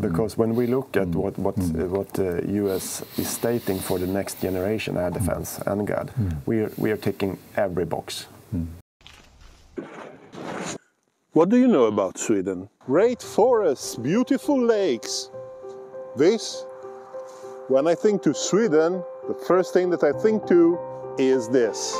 because when we look at mm. what what mm. Uh, what uh, the U.S. is stating for the next generation air mm. defense, NGAD, we are we are ticking every box. What do you know about Sweden? Great forests, beautiful lakes. This, when I think to Sweden, the first thing that I think to is this.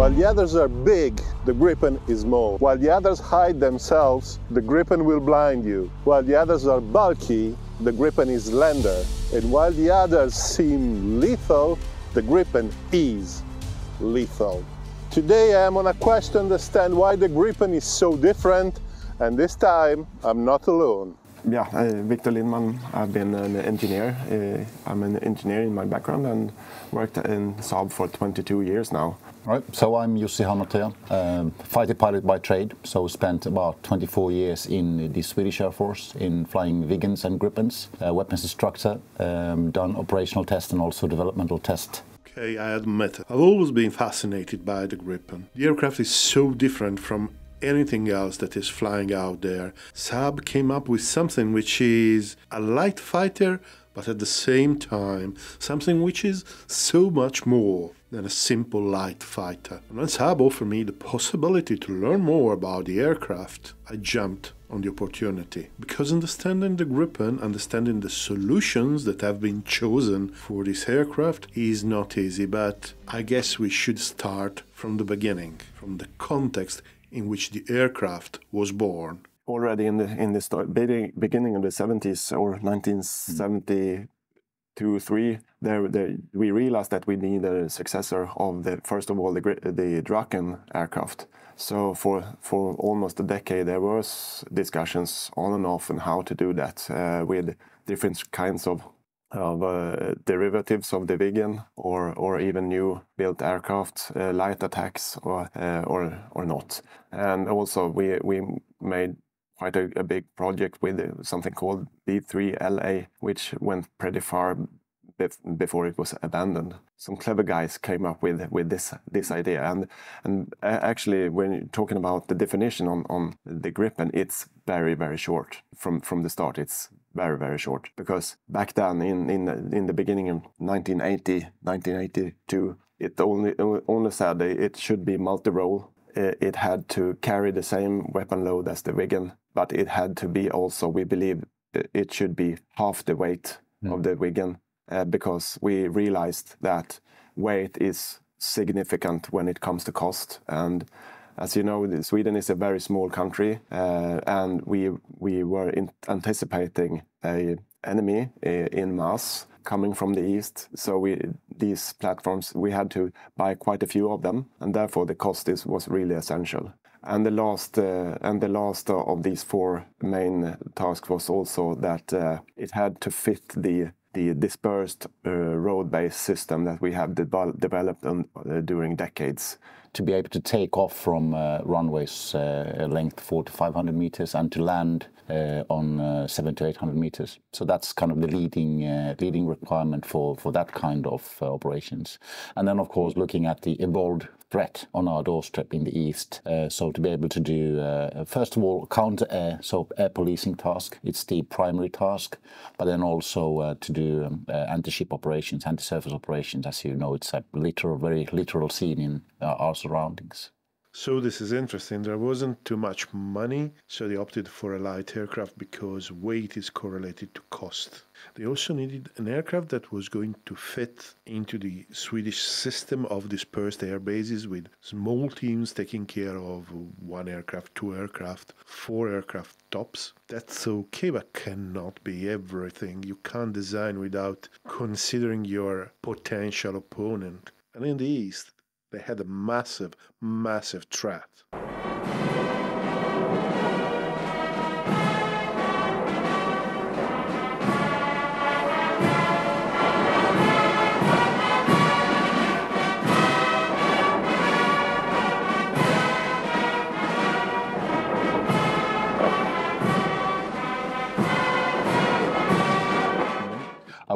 While the others are big, the Gripen is small. While the others hide themselves, the Gripen will blind you. While the others are bulky, the Gripen is slender. And while the others seem lethal, the Gripen is lethal. Today I am on a quest to understand why the Gripen is so different, and this time I'm not alone. Yeah, uh, Victor Lindman. I've been an engineer. Uh, I'm an engineer in my background and worked in Saab for 22 years now. Right, so I'm Jussi Hanotea, um, fighter pilot by trade. So spent about 24 years in the Swedish Air Force in flying Viggens and Gripens, uh, weapons instructor, um, done operational test and also developmental test. Okay, I admit it. I've always been fascinated by the Gripen. The aircraft is so different from anything else that is flying out there. Saab came up with something which is a light fighter, but at the same time, something which is so much more than a simple light fighter. And when offered me the possibility to learn more about the aircraft, I jumped on the opportunity. Because understanding the Gripen, understanding the solutions that have been chosen for this aircraft is not easy, but I guess we should start from the beginning, from the context in which the aircraft was born. Already in the in the start, beginning of the 70s or 1972, three, there, there we realized that we need a successor of the first of all the the Draken aircraft. So for for almost a decade, there was discussions on and off on how to do that uh, with different kinds of of uh, derivatives of the Viggen or or even new built aircraft, uh, light attacks or uh, or or not. And also we we made quite a, a big project with something called B3LA, which went pretty far before it was abandoned. Some clever guys came up with with this this idea, and and actually, when you're talking about the definition on on the Gripen, it's very very short from from the start. It's very very short because back then in in in the beginning of 1980 1982 it only only said it should be multi-role it had to carry the same weapon load as the Viggen but it had to be also we believe it should be half the weight mm. of the Viggen uh, because we realized that weight is significant when it comes to cost and as you know, Sweden is a very small country, uh, and we we were anticipating a enemy uh, in mass coming from the east. So we these platforms we had to buy quite a few of them, and therefore the cost is was really essential. And the last uh, and the last of these four main tasks was also that uh, it had to fit the the dispersed uh, road-based system that we have de developed on, uh, during decades. To be able to take off from uh, runways uh, length 4 to 500 meters and to land uh, on uh, 7 to 800 meters. So that's kind of the leading leading requirement for, for that kind of operations. And then, of course, looking at the evolved threat on our doorstep in the east. Uh, so to be able to do, uh, first of all, counter air, so air policing task, it's the primary task, but then also uh, to do um, uh, anti-ship operations, anti-surface operations. As you know, it's a littoral, very littoral scene in uh, our surroundings. So this is interesting. There wasn't too much money, so they opted for a light aircraft because weight is correlated to cost. They also needed an aircraft that was going to fit into the Swedish system of dispersed air bases with small teams taking care of one aircraft, two aircraft, four aircraft tops. That's okay, but cannot be everything. You can't design without considering your potential opponent. And in the East, they had a massive, massive threat.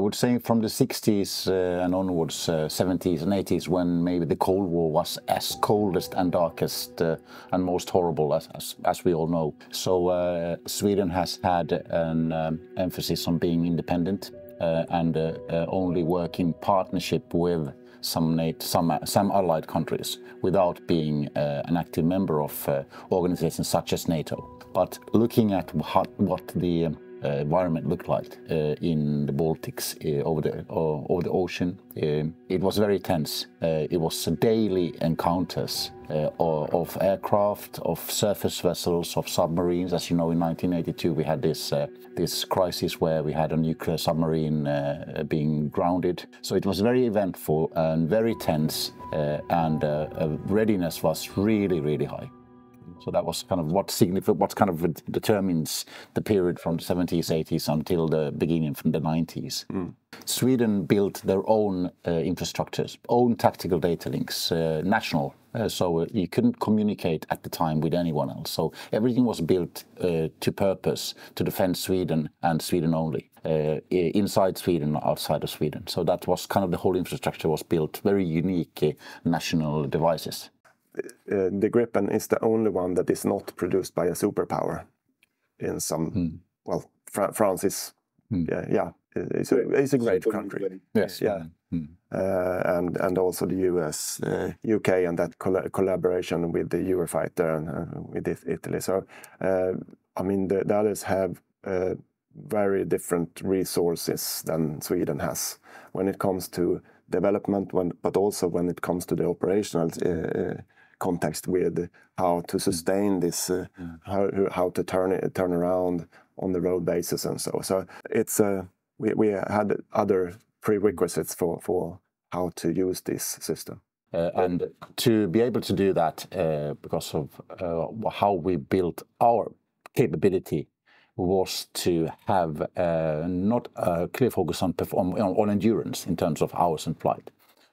Would say from the 60s uh, and onwards, uh, 70s and 80s, when maybe the Cold War was as coldest and darkest uh, and most horrible, as, as, as, we all know. So uh, Sweden has had an um, emphasis on being independent uh, and uh, only work in partnership with some, NATO, some, some allied countries without being an active member of organizations such as NATO. But looking at what, what the uh, environment looked like uh, in the Baltics uh, over the uh, over the ocean. Um, it was very tense. Uh, it was daily encounters uh, of aircraft, of surface vessels, of submarines. As you know, in 1982 we had this this crisis where we had a nuclear submarine being grounded. So it was very eventful and very tense, and readiness was really really high. So that was kind of what what kind of determines the period from the 70s, 80s until the beginning from the 90s. Mm. Sweden built their own uh, infrastructures, own tactical data links, uh, national. Uh, so you couldn't communicate at the time with anyone else. So everything was built uh, to purpose to defend Sweden and Sweden only. Uh, inside Sweden, outside of Sweden. So that was kind of the whole infrastructure was built, very unique uh, national devices. Uh, the Gripen is the only one that is not produced by a superpower. In some, mm. well, Fra France is, mm. yeah, yeah, it's a, it's a great country. Yes, yeah, mm. uh, and and also the US, uh, UK, and that coll collaboration with the Eurofighter and uh, with Italy. So, uh, I mean, the, the others have uh, very different resources than Sweden has when it comes to development, when, but also when it comes to the operational context with how to sustain this, uh, how, how to turn it turn around on the road basis and so. So it's uh, we we had other prerequisites for for how to use this system. Uh, and to be able to do that uh, because of uh, how we built our capability was to have uh, not a clear focus on, on, on endurance in terms of hours and flight.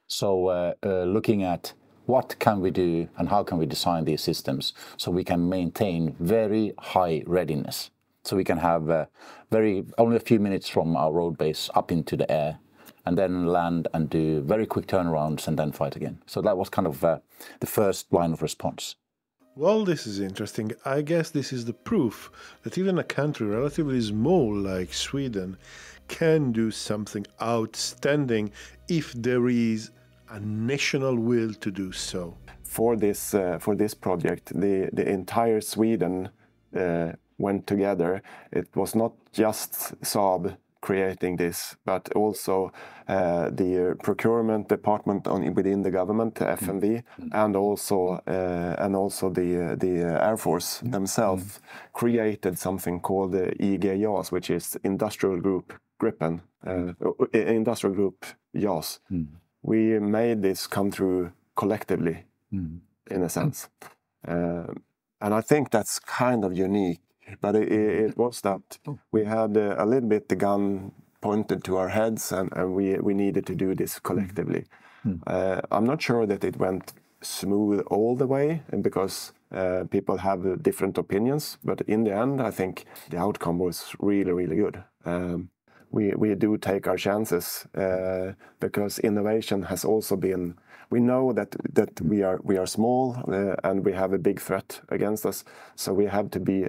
So looking at what can we do and how can we design these systems so we can maintain very high readiness. So we can have uh, very only a few minutes from our road base up into the air and then land and do very quick turnarounds and then fight again. So that was kind of uh, the first line of response. Well, this is interesting. I guess this is the proof that even a country relatively small like Sweden can do something outstanding if there is a national will to do so. For this uh, for this project, the the entire Sweden uh, went together. It was not just Saab creating this, but also uh, the procurement department on, within the government, FMV, mm. and also uh, and also the the Air Force mm. themselves mm. created something called the IG which is Industrial Group Gripen, uh, Industrial Group JAS. Mm we made this come through collectively, mm. in a sense. Uh, and I think that's kind of unique. But it, it was that oh. we had a, a, little bit the gun pointed to our heads, and, and we, we needed to do this collectively. Mm. Uh, I'm not sure that it went smooth all the way, and because uh, people have different opinions. But in the end, I think the outcome was really, really good. Um, we, do take our chances uh, because innovation has also been we know that that we are we are small uh, and we have a big threat against us. So we have to be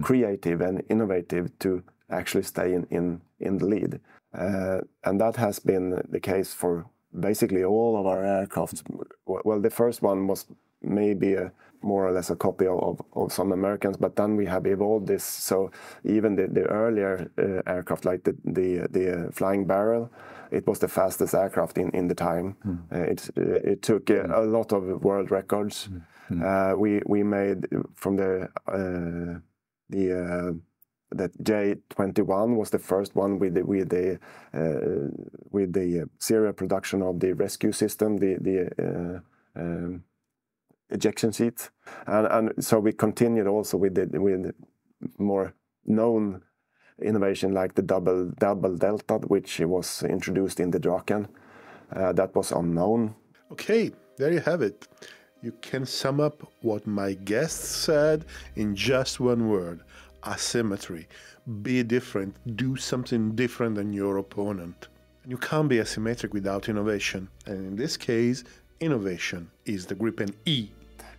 creative and innovative to actually stay in the lead. Uh, and that has been the case for basically all of our aircraft. Well the first one was maybe a more or less a copy of, of some Americans, but then we have evolved this. So even the, the earlier uh, aircraft, like the, the, the Flying Barrel, it was the fastest aircraft in, in the time. Mm. Uh, it, uh, it took uh, a lot of world records. Mm. we, we made from the, uh, the that J21 was the first one with the with the uh, with the serial production of the rescue system, the the uh, um, ejection seat, and, and so we continued also with the with more known innovation like the double double delta, which was introduced in the Draken. Uh, that was unknown. Okay, there you have it. You can sum up what my guest said in just one word asymmetry. Be different, do something different than your opponent. You can't be asymmetric without innovation. And in this case, innovation is the Gripen E.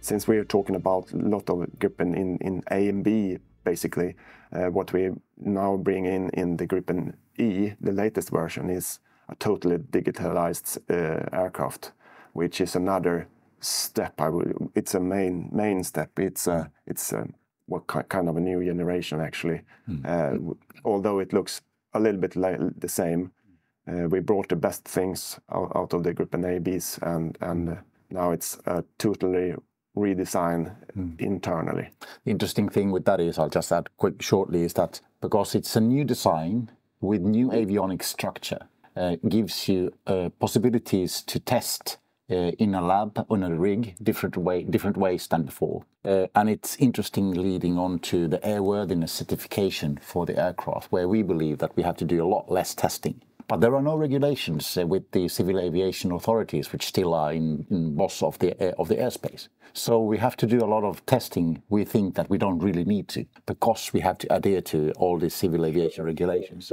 Since we're talking about a lot of Gripen in, in A and B, basically, uh, what we now bring in in the Gripen E, the latest version, is a totally digitalized uh, aircraft, which is another step. I would, it's a main main step. It's a it's a, what kind of a new generation actually. Mm. Uh, although it looks a little bit like the same, uh, we brought the best things out, of the Gripen ABs, and and uh, now it's a totally redesign mm. internally. The interesting thing with that is, I'll just add quick shortly, is that because it's a new design with new avionics structure, uh, gives you uh, possibilities to test uh, in a lab on a rig different way different ways than before uh, and it's interesting leading on to the airworthiness certification for the aircraft where we believe that we have to do a lot less testing but there are no regulations uh, with the civil aviation authorities which still are in, in boss of the of the airspace. So we have to do a lot of testing. We think that we don't really need to because we have to adhere to all the civil aviation regulations.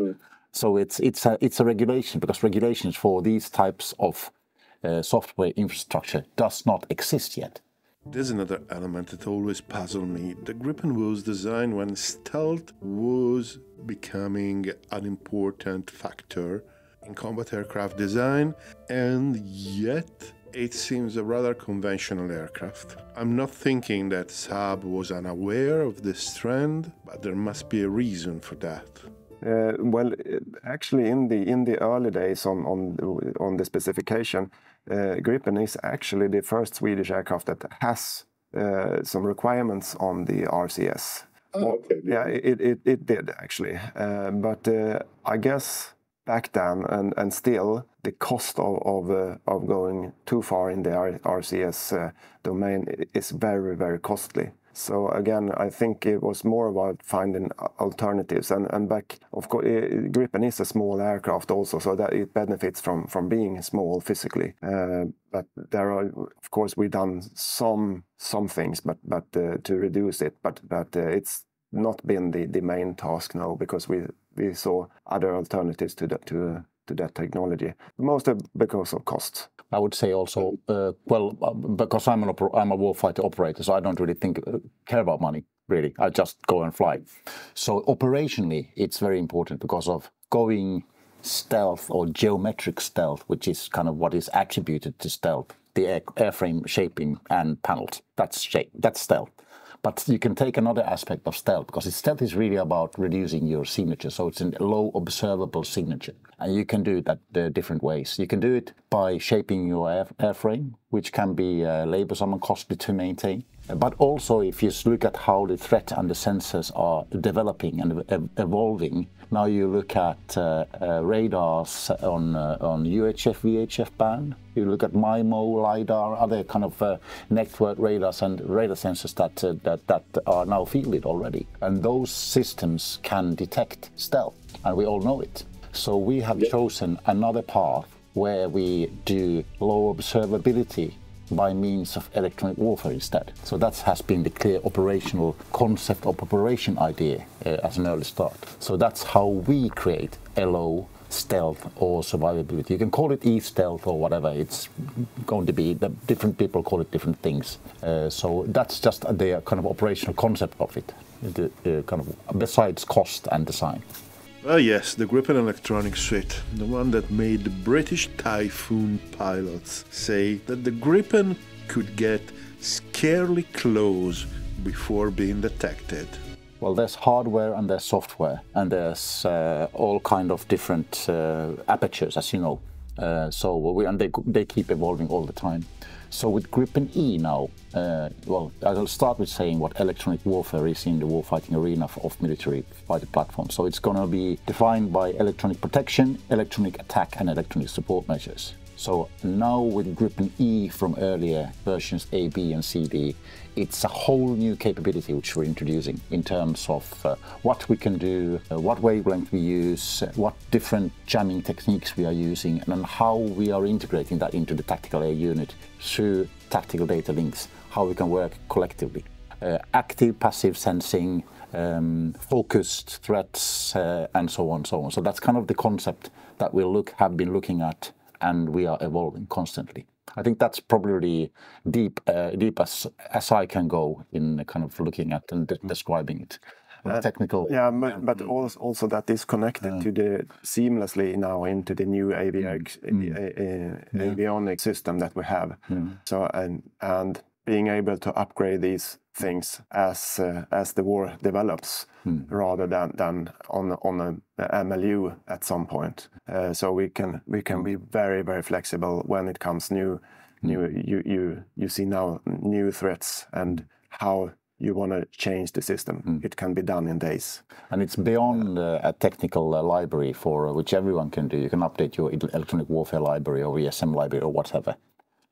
So it's it's a it's a regulation because regulations for these types of uh, software infrastructure does not exist yet. There's another element that always puzzled me. The Gripen was designed when stealth was becoming an important factor in combat aircraft design, and yet it seems a rather conventional aircraft. I'm not thinking that Saab was unaware of this trend, but there must be a reason for that. Uh, well, actually, in the in the early days on on on the specification, Gripen is actually the first Swedish aircraft that has uh, some requirements on the RCS. Oh, okay. Yeah, it, it, it did actually, uh, but uh, I guess back then and, and still the cost of of, uh, of going too far in the RCS domain is very very costly. So again, I think it was more about finding alternatives. And, and back, of course, Gripen is a small aircraft also, so that it benefits from, from being small physically. Uh, but there are, of course, we've done some some things, but but uh, to reduce it. But but uh, it's not been the, the main task now because we we saw other alternatives to that to to that technology, mostly because of costs. I would say also, uh, well, uh, because I'm an I'm a warfighter operator, so I don't really think uh, care about money. Really, I just go and fly. So operationally, it's very important because of going stealth or geometric stealth, which is kind of what is attributed to stealth, the air, airframe shaping and panels. That's shape. That's stealth. But you can take another aspect of stealth because stealth is really about reducing your signature. So it's a low observable signature. And you can do it at different ways. You can do it by shaping your air, airframe, which can be uh, labor-some and costly to maintain. But also, if you look at how the threat and the sensors are developing and evolving, now you look at uh, uh, radars on uh, on UHF, VHF band. You look at MIMO, LiDAR, other kind of uh, network radars and radar sensors that, uh, that, that are now fielded already. And those systems can detect stealth, and we all know it. So we have chosen another path where we do low observability by means of electronic warfare instead. So that has been the clear operational concept of operation idea uh, as an early start. So that's how we create LO stealth or survivability. You can call it e-stealth or whatever. It's going to be the different people call it different things. Uh, so that's just the kind of operational concept of it, the, uh, kind of besides cost and design. Well, yes, the Gripen electronic suite, the one that made the British Typhoon pilots say that the Gripen could get scarily close before being detected. Well, there's hardware and there's software, and there's uh, all kind of different uh, apertures, as you know. Uh, so we, and they they keep evolving all the time. So with Gripen E now, uh, well, I'll start with saying what electronic warfare is in the warfighting arena of military fighter platforms. So it's going to be defined by electronic protection, electronic attack, and electronic support measures. So now with Gripen E from earlier versions A, B, and CD, it's a whole new capability which we're introducing in terms of uh, what we can do, uh, what wavelength we use, uh, what different jamming techniques we are using, and how we are integrating that into the tactical air unit through tactical data links, how we can work collectively. Uh, active, passive sensing, um, focused threats, uh, and so on, and so on. So that's kind of the concept that we look have been looking at, and we are evolving constantly. I think that's probably deep, uh, deep as as I can go in kind of looking at and de describing it. Uh, technical. Yeah, but, but also, also that is connected to the seamlessly now into the new avionic, mm. uh, avionic system that we have. So and and being able to upgrade these things as uh, as the war develops, mm. rather than than on on a MLU at some point. Uh, so we can we can be very very flexible when it comes new new you you you see now new threats and how you want to change the system. Mm. It can be done in days. And it's beyond uh, a technical library for which everyone can do. You can update your electronic warfare library or ESM library or whatever.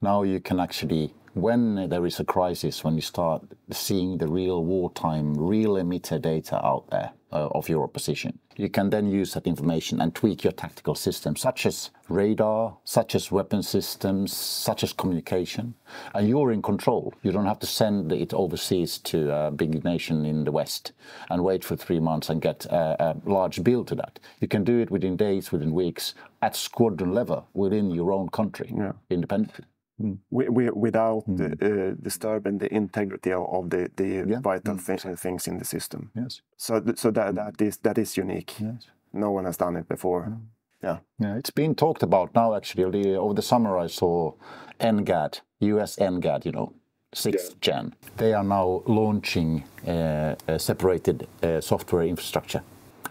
Now you can actually when there is a crisis, when you start seeing the real wartime, real emitter data out there uh, of your opposition, you can then use that information and tweak your tactical system, such as radar, such as weapon systems, such as communication. And you're in control. You don't have to send it overseas to a big nation in the West and wait for three months and get a, a large bill to that. You can do it within days, within weeks, at squadron level within your own country, yeah. independently. Mm. Without mm. uh, disturbing the integrity of the, the yeah. vital mm. th things in the system. Yes. So, so that, that is that is unique. Yes. No one has done it before. Mm. Yeah. Yeah. It's been talked about now. Actually, over the summer, I saw NGAD, US NGAD. You know, sixth yeah. gen. They are now launching uh, a separated uh, software infrastructure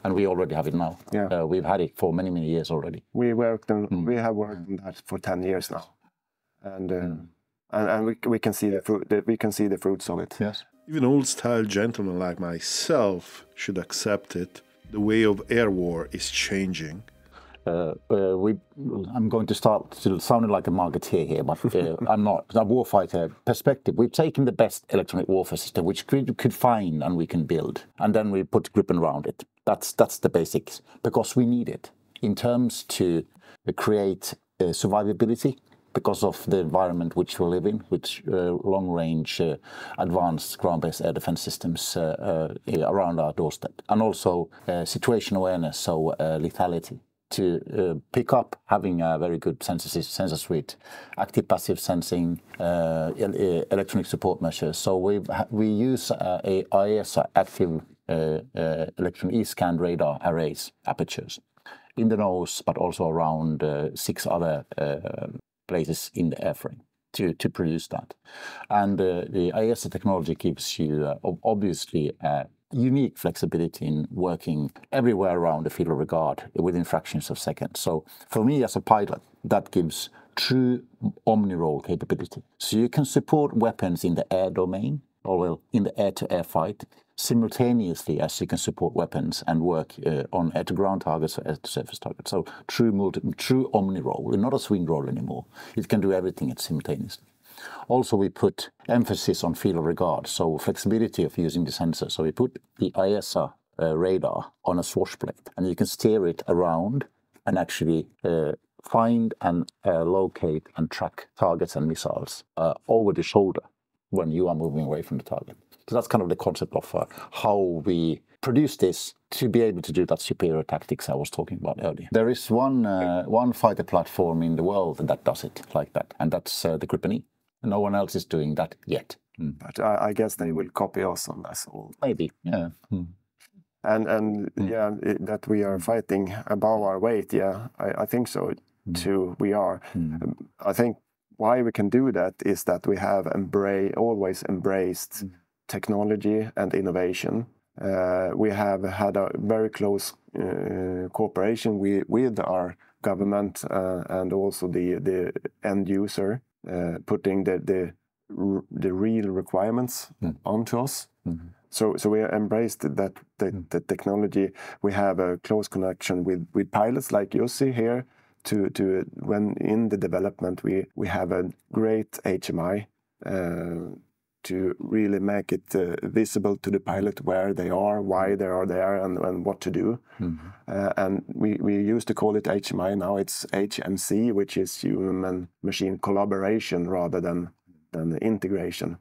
and we already have it now. Yeah. Uh, we've had it for many many years already. We worked on, mm. we have worked on that for ten years now and uh, mm. and, and we, we can see the fruit the, we can see the fruits of it. Yes. Even old style gentlemen like myself should accept it. The way of air war is changing. Uh, uh, we, I'm going to start to sounding like a marketeer here, but uh, I'm not. A warfighter perspective. We've taken the best electronic warfare system which we could find and we can build, and then we put Gripen around it. That's that's the basics because we need it in terms to create uh, survivability because of the environment which we live in, with uh, long-range uh, advanced ground-based air defense systems uh, uh around our doorstep, and also uh, situation awareness, so uh, lethality. To pick up having a very good sensor, sensor suite, active passive sensing, electronic support measures. So we we use a AESA active electron E-scan radar arrays apertures in the nose, but also around six other places in the airframe to, to produce that. And uh, the AESA technology gives you uh, obviously a unique flexibility in working everywhere around the field of regard within fractions of seconds. So for me as a pilot, that gives true omni-role capability. So you can support weapons in the air domain, well, in the air-to-air -air fight, simultaneously as you can support weapons and work uh, on air-to-ground targets or air-to-surface targets. So true multi, true omni-role, not a swing role anymore. It can do everything simultaneously. Also, we put emphasis on field of regard, so flexibility of using the sensor. So we put the AESA uh, radar on a swash plate, and you can steer it around and actually uh, find and uh, locate and track targets and missiles uh, over the shoulder when you are moving away from the target. So that's kind of the concept of uh, how we produce this to be able to do that superior tactics I was talking about earlier. There is one uh, one fighter platform in the world that does it like that, and that's uh, the Gripen E. No one else is doing that yet. Mm. But I, I, guess they will copy us on that. All. Maybe, yeah. Mm. And and mm. yeah, it, that we are fighting above our weight. Yeah, I, I think so hmm. too. We are. Um, I think why we can do that is that we have always embraced mm technology and innovation. Uh, we have had a very close uh, cooperation with, with our government uh, and also the, the end user, uh, putting the, the, the real requirements mm. onto us. Mm -hmm. So, so we embraced that the, mm. the, technology. We have a close connection with, with pilots like Jussi here. To, to when in the development, we, we have a great HMI uh, to really make it uh, visible to the pilot where they are, why they are there, and, and what to do. Mm-hmm. Uh, and we, we used to call it HMI. Now it's HMC, which is human machine collaboration rather than than integration.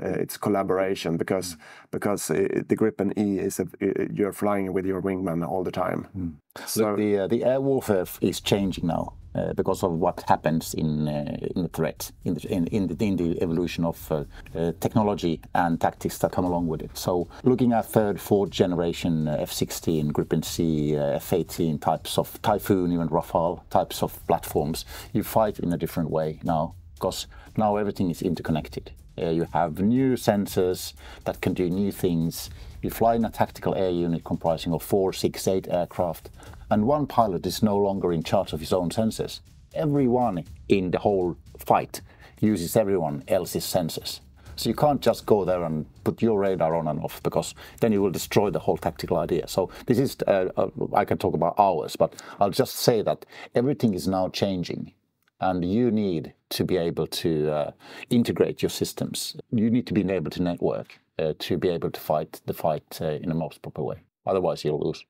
Uh, it's collaboration because because uh, the Gripen E is a, you're flying with your wingman all the time. Mm. So Look, the uh, the air warfare is changing now. Uh, because of what happens in uh, in the threat, in the, in, in, the, in the evolution of uh, uh technology and tactics that come along with it. So, looking at third, fourth generation uh, F-16, Gripen C, F-18 types of Typhoon, even Rafale types of platforms, you fight in a different way now because now everything is interconnected. You have new sensors that can do new things. You fly in a tactical air unit comprising of four, six, eight aircraft and one pilot is no longer in charge of his own sensors. Everyone in the whole fight uses everyone else's sensors. So you can't just go there and put your radar on and off because then you will destroy the whole tactical idea. So this is, uh, uh, I can talk about hours, but I'll just say that everything is now changing and you need to be able to uh, integrate your systems. You need to be able to network uh, to be able to fight the fight uh, in the most proper way. Otherwise, you'll lose.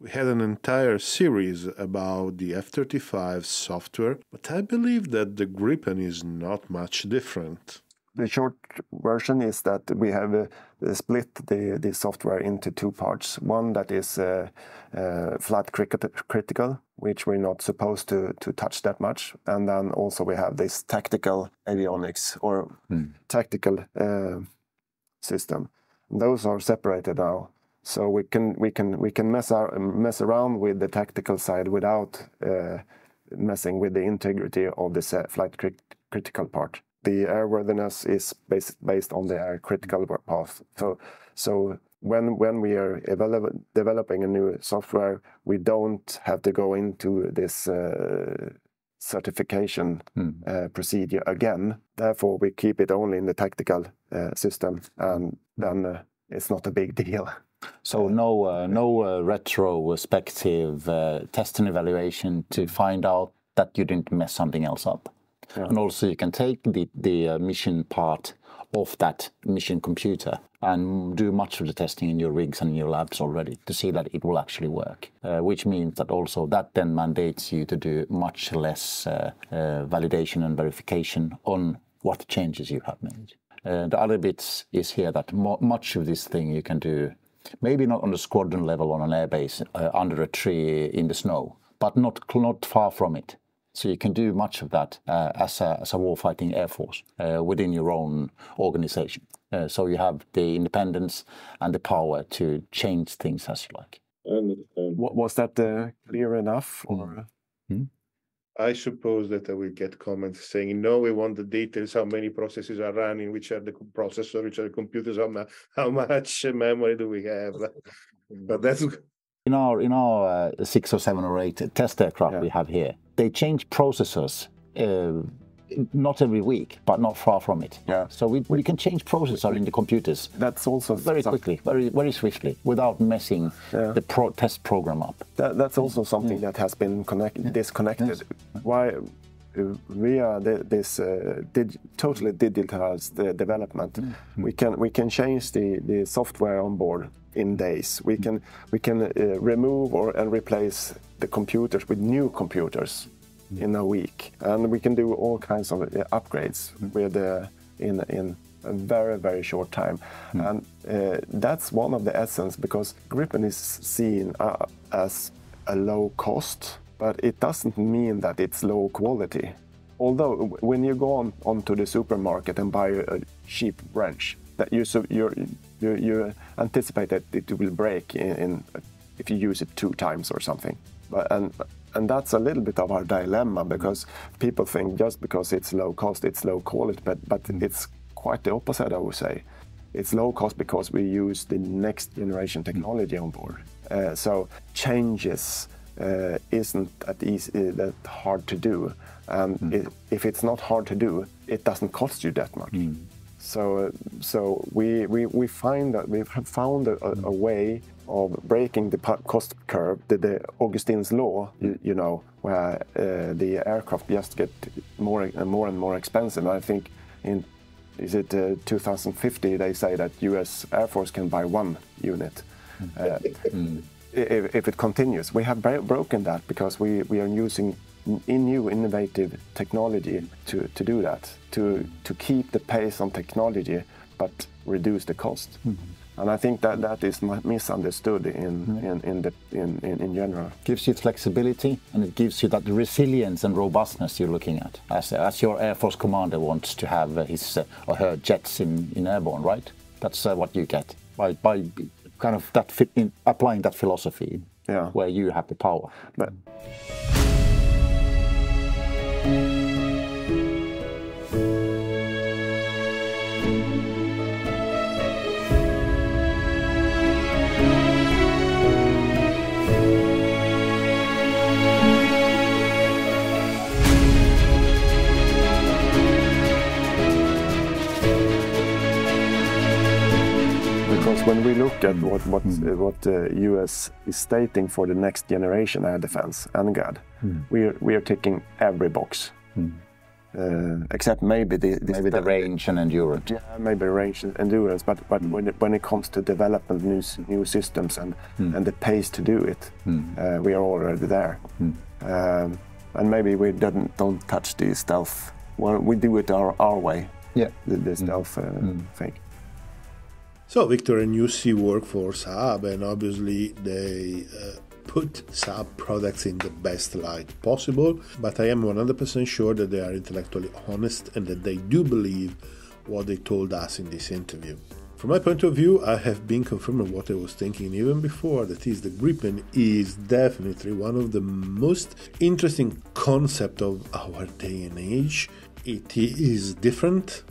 We had an entire series about the F 35 software, but I believe that the Gripen is not much different. The short version is that we have uh, split the, the software into two parts. One that is uh, uh, flight critical, which we're not supposed to, to touch that much. And then also we have this tactical avionics or mm. tactical uh, system. Those are separated now. So we can we can we can mess our, mess around with the tactical side without uh, messing with the integrity of the flight crit critical part. The airworthiness is based based on the air critical path. So so when when we are developing a new software, we don't have to go into this uh, certification mm. uh, procedure again. Therefore, we keep it only in the tactical uh, system, and then it's not a big deal. So no, no retrospective test and evaluation to find out that you didn't mess something else up. And also you can take the, the mission part of that mission computer and do much of the testing in your rigs and in your labs already to see that it will actually work. Uh, which means that also that then mandates you to do much less uh, validation and verification on what changes you have made. the other bits is here that much of this thing you can do maybe not on the squadron level on an airbase uh, under a tree in the snow, but not not far from it. So you can do much of that uh, as a as a warfighting air force uh, within your own organization. Uh, so you have the independence and the power to change things as you like. Was that uh, clear enough? Or? Hmm? I suppose that I will get comments saying, no, we want the details, how many processes are running, which are the processors, which are the computers, how, ma- how much memory do we have? but that's in our in our uh, six or seven or eight test aircraft yeah. we have here. They change processors. Uh, not every week, but not far from it. Yeah. So we, we can change processor in the computers. That's also very quickly, very very swiftly, without messing yeah. the pro test program up. That, that's also something that has been connect, disconnected. Yes. Why? via the, this uh, dig, totally digitalized uh, development, mm we can we can change the, the software on board in days. We can we can uh, remove or and replace the computers with new computers in a week, and we can do all kinds of uh, upgrades with uh, in in a very very short time, mm. and uh, that's one of the essence because Gripen is seen uh, as a low cost, but it doesn't mean that it's low quality. Although when you go on onto the supermarket and buy a cheap wrench, that you you you, you anticipate that it will break in, in if you use it two times or something. And and that's a little bit of our dilemma because people think just because it's low cost, it's low quality, but, but mm. it's quite the opposite, I would say. It's low cost because we use the next generation technology on board. Uh, so changes uh, isn't that easy, uh, that hard to do. And mm. it, if it's not hard to do, it doesn't cost you that much. Mm. So, so we, we, we find that we've found a, a, a way of breaking the cost curve, the, the Augustine's law, you, you know, where uh, the aircraft just get more and more and more expensive. I think in is it uh, 2050 they say that U.S. Air Force can buy one unit. Uh, mm. if, if, it continues, we have broken that because we, we are using in new innovative technology to, to do that, to, to keep the pace on technology but reduce the cost. Mm -hmm. And I think that that is misunderstood in, mm. in, in, the, in, in, in, general. Gives you flexibility and it gives you that resilience and robustness you're looking at. As, as your Air Force commander wants to have his uh, or her jets in, in airborne, right? That's uh, what you get by, by kind of that fit in, applying that philosophy yeah. where you have the power. But, when we look at what what mm. what the uh, U.S. is stating for the next generation air defense, NGAD, mm. we are we are ticking every box. Mm. Uh, except maybe the, maybe the range and endurance. Yeah, maybe range and endurance. But but mm. when it, when it comes to development new new systems and mm. and the pace to do it, mm. uh, we are already there. Um, and maybe we don't don't touch the stealth. Well, we do it our our way. Yeah, the, the stealth uh, thing. So Victor and Jussi work for Saab, and obviously they uh, put Saab products in the best light possible. But I am 100% sure that they are intellectually honest and that they do believe what they told us in this interview. From my point of view, I have been confirmed on what I was thinking even before. That is, the Gripen is definitely one of the most interesting concept of our day and age. It is different.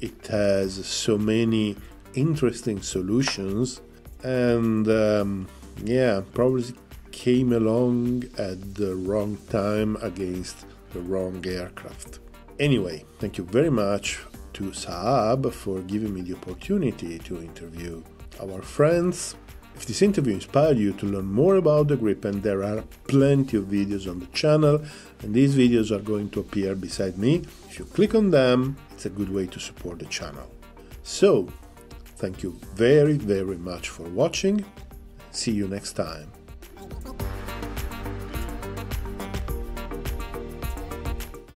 It has so many interesting solutions and um, yeah probably came along at the wrong time against the wrong aircraft anyway thank you very much to saab for giving me the opportunity to interview our friends if this interview inspired you to learn more about the Gripen, there are plenty of videos on the channel, and these videos are going to appear beside me. If you click on them, it's a good way to support the channel. So, Thank you very, very much for watching. See you next time.